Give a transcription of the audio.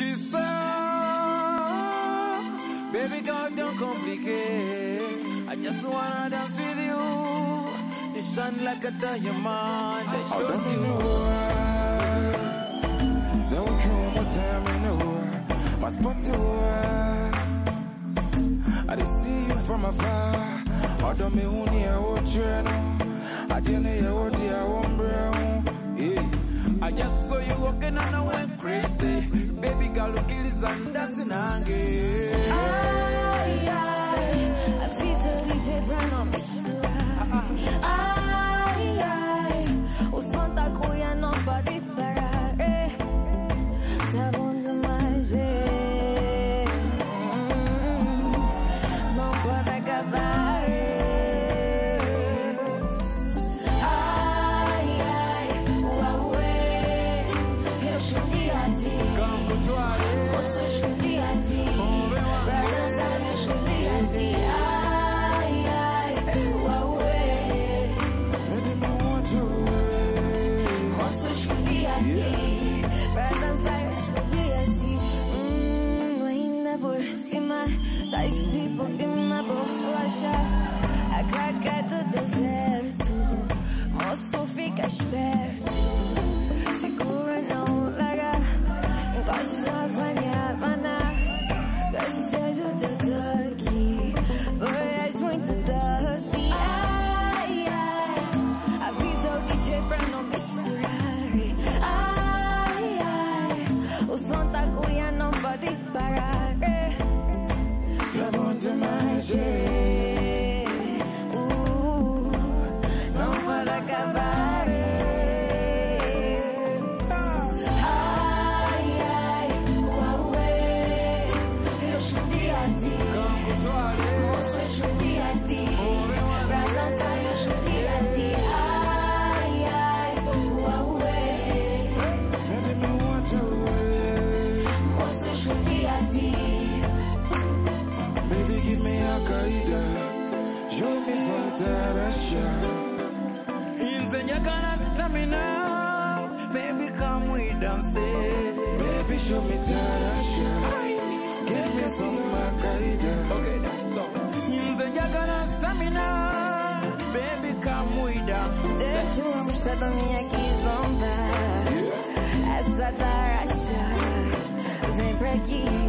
Kisa, baby girl, don't complicate. I just wanna dance with you. You shine like a diamond that shows you. Don't you what time in the world? My spot to. I did see you from afar. Although me only a watch I didn't hear what I. Yeah. I just saw you walking I went crazy. Baby girl, look at ah. Cima. Das tipo de uma bolacha. A craca do deserto. Baby, come we dance. Baby, show me tarasha. Give me some caída. Okay, that's all. Inze nyakana stamina. Baby, come we dance. Deixa o amostradão aqui zombar. Essa taracha. Vem pra aqui, fica aqui.